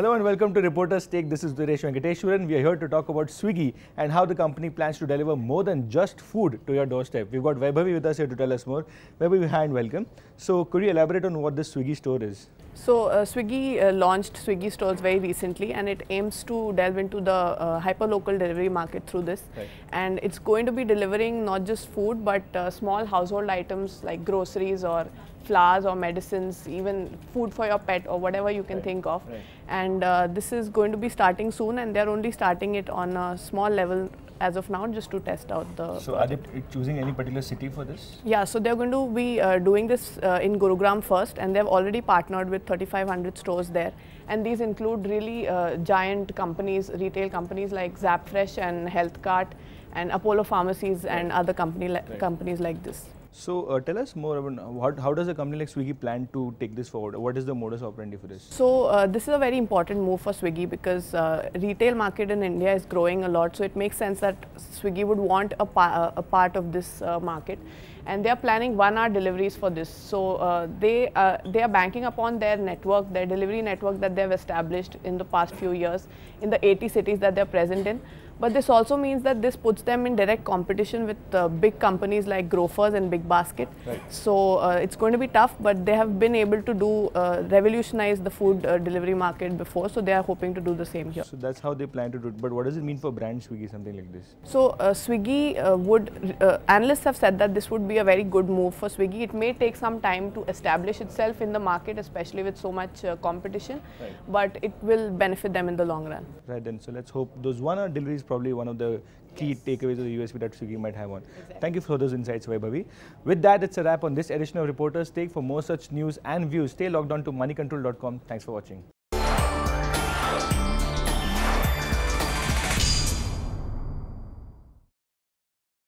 Hello and welcome to Reporter's Take. This is Duresh Venkateshwaran. We are here to talk about Swiggy and how the company plans to deliver more than just food to your doorstep. We've got Vaibhavi with us here to tell us more. Vaibhavi, hi and welcome. So, could you elaborate on what this Swiggy store is? So uh, Swiggy uh, launched Swiggy stores very recently and it aims to delve into the uh, hyper-local delivery market through this. Right. And it's going to be delivering not just food but uh, small household items like groceries or flowers or medicines, even food for your pet or whatever you can Right. think of. Right. And uh, this is going to be starting soon and they're only starting it on a small level as of now just to test out the So, are they choosing any particular city for this? yeah, so they're going to be uh, doing this uh, in Gurugram first, and they've already partnered with 3,500 stores there. And these include really uh, giant companies, retail companies like Zappfresh and HealthKart, and Apollo Pharmacies and other company li- Right. companies like this. So, uh, tell us more about what, how does a company like Swiggy plan to take this forward? What is the modus operandi for this? So uh, this is a very important move for Swiggy because uh, retail market in India is growing a lot. So it makes sense that Swiggy would want a, pa- a part of this uh, market, and they are planning one-hour deliveries for this. So uh, they uh, they are banking upon their network, their delivery network that they have established in the past few years in the 80 cities that they are present in. But this also means that this puts them in direct competition with uh, big companies like Grofers and Big Basket. Right. So uh, it's going to be tough, but they have been able to do uh, revolutionize the food uh, delivery market before. So they are hoping to do the same here. So, that's how they plan to do it. But what does it mean for brand Swiggy, something like this? So uh, Swiggy uh, would uh, analysts have said that this would be a very good move for Swiggy. It may take some time to establish itself in the market, especially with so much uh, competition, Right. but it will benefit them in the long run. Right then, so let's hope those one hour delivery is probably one of the key takeaways of the USP that Swiggy might have on. Thank you for those insights, Vaibhavi. With that, it's a wrap on this edition of Reporters Take. For more such news and views, stay logged on to moneycontrol.com. Thanks for watching.